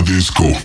Disco.